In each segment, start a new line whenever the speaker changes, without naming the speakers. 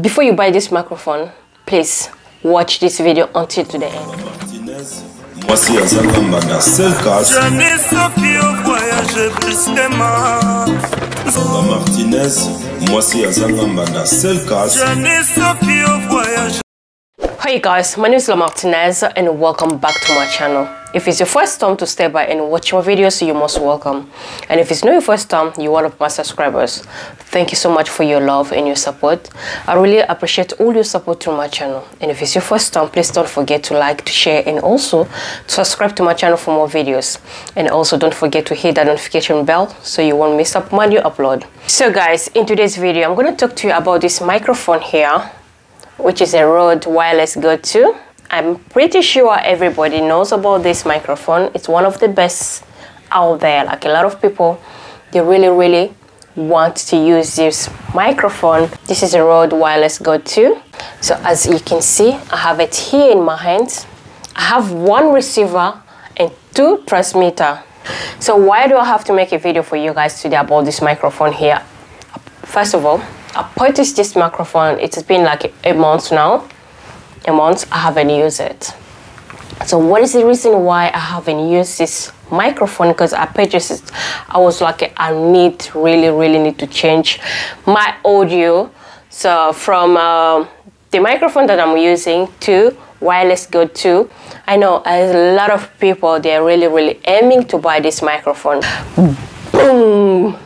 Before you buy this microphone, please watch this video until to the end.
martinez mwasi azanga mbanda selkas
Jamais soki ovoyage brusquement
Zanga martinez mwasi azanga mbanda selkas
Jamais soki ovoyage
Hey guys, my name is La Martinez and welcome back to my channel. If it's your first time to stay by and watch my videos, you're most welcome. And if it's not your first time, you're one of my subscribers. Thank you so much for your love and your support. I really appreciate all your support to my channel. And if it's your first time, please don't forget to like, to share, and also to subscribe to my channel for more videos. And also don't forget to hit that notification bell so you won't miss up my new upload. So guys, in today's video, I'm going to talk to you about this microphone here which is a Rode Wireless Go 2. I'm pretty sure everybody knows about this microphone. It's one of the best out there. Like a lot of people, they really, really want to use this microphone. This is a Rode Wireless Go 2. So as you can see, I have it here in my hands. I have one receiver and two transmitter. So why do I have to make a video for you guys today about this microphone here? First of all, I purchased this microphone. It's been like a month now. A month I haven't used it. So what is the reason why I haven't used this microphone? Because I purchased it. I was like, I need really, really need to change my audio. So from uh, the microphone that I'm using to Wireless Go 2. I know a lot of people they're really, really aiming to buy this microphone. Boom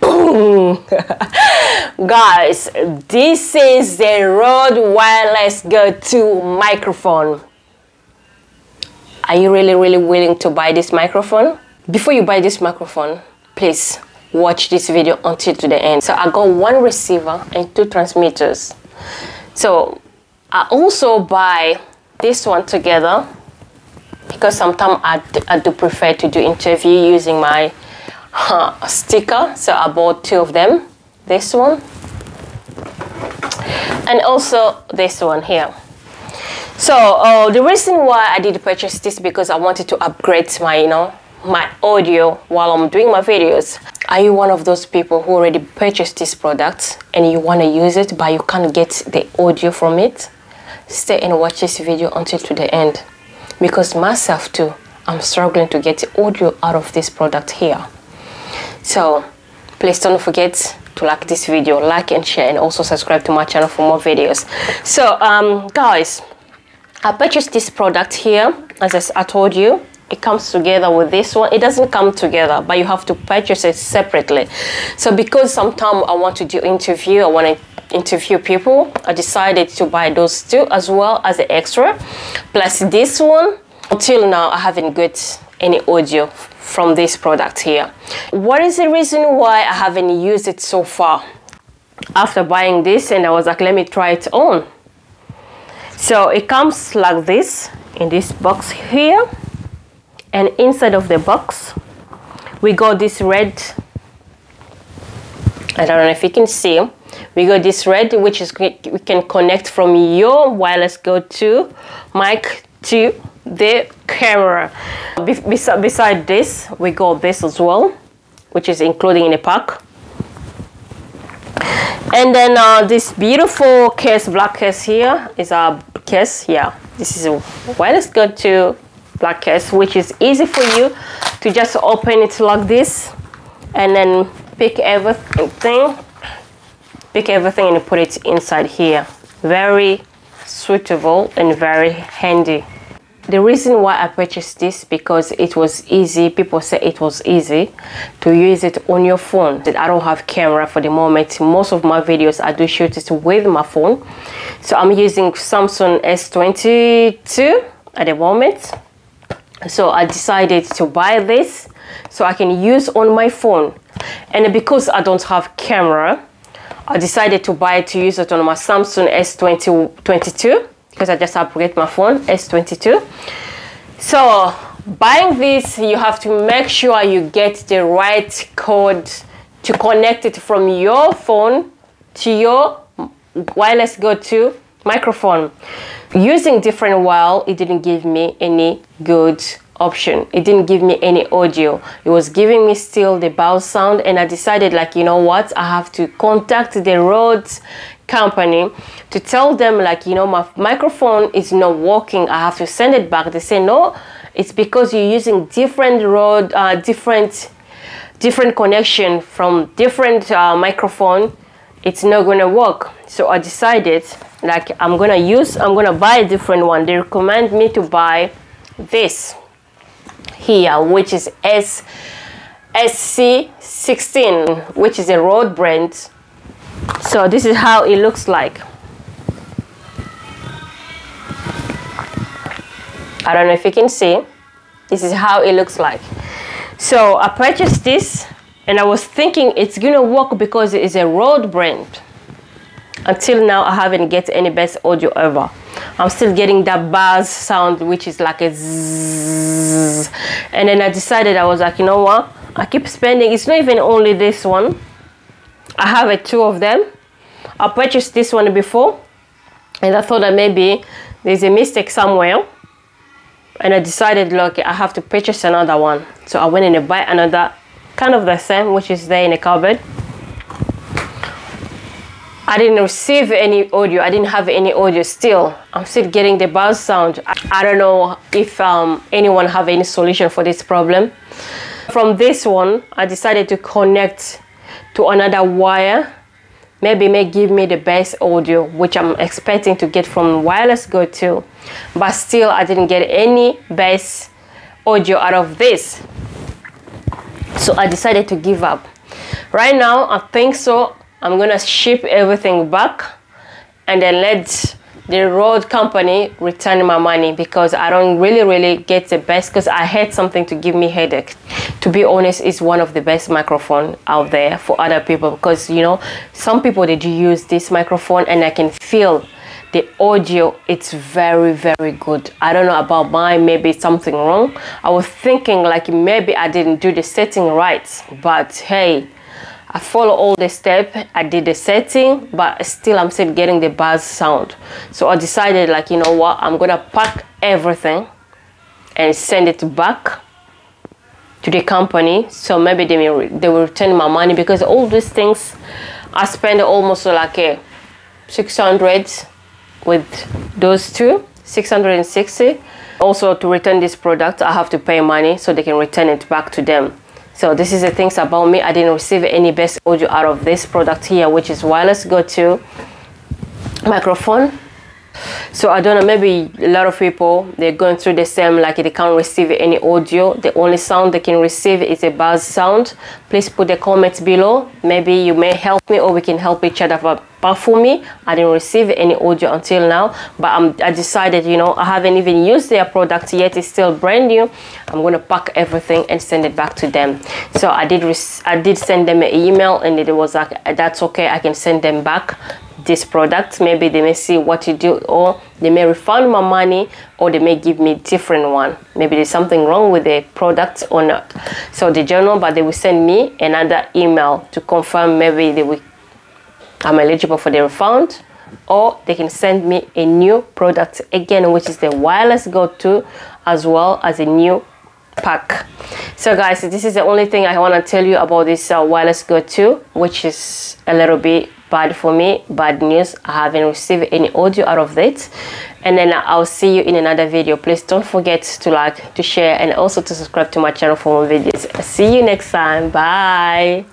boom guys this is the Rode Wireless Go 2 microphone. Are you really really willing to buy this microphone? Before you buy this microphone please watch this video until to the end. So i got one receiver and two transmitters. So i also buy this one together because sometimes I do, I do prefer to do interview using my uh, sticker. So I bought two of them this one. And also this one here. So uh, the reason why I did purchase this because I wanted to upgrade my you know my audio while I'm doing my videos. Are you one of those people who already purchased this product and you want to use it but you can't get the audio from it? Stay and watch this video until to the end. Because myself too I'm struggling to get audio out of this product here. So please don't forget to like this video like and share and also subscribe to my channel for more videos. So um guys i purchased this product here. As I told you it comes together with this one. It doesn't come together but you have to purchase it separately. So because sometimes i want to do interview i want to interview people i decided to buy those two as well as the extra plus this one. Until now i haven't got any audio from this product here. What is the reason why I haven't used it so far? After buying this and I was like, let me try it on. So it comes like this in this box here. And inside of the box, we got this red, I don't know if you can see, we got this red, which is we can connect from your Wireless Go 2 mic to the camera. Be beside this, we got this as well, which is including in the pack. And then uh, this beautiful case, black case here is a case. Yeah, this is a Wireless Go 2 black case, which is easy for you to just open it like this and then pick everything, pick everything and put it inside here. Very suitable and very handy the reason why I purchased this because it was easy. People say it was easy to use it on your phone. I don't have camera for the moment. Most of my videos I do shoot it with my phone. So I'm using Samsung S22 at the moment. So I decided to buy this so I can use on my phone. And because I don't have camera, I decided to buy it to use it on my Samsung S22 because I just upgrade my phone S22 so buying this you have to make sure you get the right code to connect it from your phone to your Wireless Go 2 microphone. Using different wire it didn't give me any good option. It didn't give me any audio. It was giving me still the bow sound and i decided like you know what? I have to contact the Rode company to tell them like you know my microphone is not working. I have to send it back. They say no it's because you're using different road uh, different different connection from different uh, microphone. It's not gonna work. So i decided like i'm gonna use i'm gonna buy a different one. They recommend me to buy this here which is s sc16 which is a Rode brand so this is how it looks like. I don't know if you can see. This is how it looks like. So I purchased this and I was thinking it's gonna work because it is a Rode brand. Until now I haven't get any best audio ever. I'm still getting that buzz sound which is like a zzz. and then I decided I was like you know what? I keep spending. It's not even only this one I have a two of them. I purchased this one before and I thought that maybe there's a mistake somewhere. And I decided look I have to purchase another one. So I went in and buy another kind of the same which is there in the cupboard. I didn't receive any audio. I didn't have any audio still. I'm still getting the buzz sound. I, I don't know if um, anyone have any solution for this problem. From this one I decided to connect to another wire. Maybe may give me the best audio which I'm expecting to get from Wireless Go 2 but still I didn't get any best audio out of this. So I decided to give up. Right now I think so. I'm gonna ship everything back and then let the Rode company return my money because I don't really really get the best because I had something to give me headache. To be honest it's one of the best microphone out there for other people because you know some people do use this microphone and I can feel the audio. It's very very good. I don't know about mine. Maybe something wrong. I was thinking like maybe I didn't do the setting right but hey I follow all the step. I did the setting, but still I'm still getting the buzz sound. So I decided like, you know what, I'm gonna pack everything and send it back to the company. So maybe they, may, they will return my money because all these things, I spend almost like uh, a 600 with those two, 660. Also to return this product, I have to pay money so they can return it back to them. So this is the things about me. I didn't receive any best audio out of this product here, which is Wireless Go 2 microphone. So I don't know, maybe a lot of people, they're going through the same, like they can't receive any audio. The only sound they can receive is a buzz sound. Please put the comments below. Maybe you may help me or we can help each other. But, for me, I didn't receive any audio until now. But I'm, I decided, you know, I haven't even used their product yet. It's still brand new. I'm going to pack everything and send it back to them. So I did, I did send them an email and it was like, that's okay. I can send them back this product. Maybe they may see what you do or they may refund my money or they may give me different one. Maybe there's something wrong with the product or not. So the journal but they will send me another email to confirm maybe they will i'm eligible for the refund or they can send me a new product again which is the Wireless Go 2 as well as a new pack. So guys this is the only thing i want to tell you about this uh, Wireless Go 2 which is a little bit bad for me bad news. I haven't received any audio out of it. And then i'll see you in another video. Please don't forget to like to share and also to subscribe to my channel for more videos. See you next time. Bye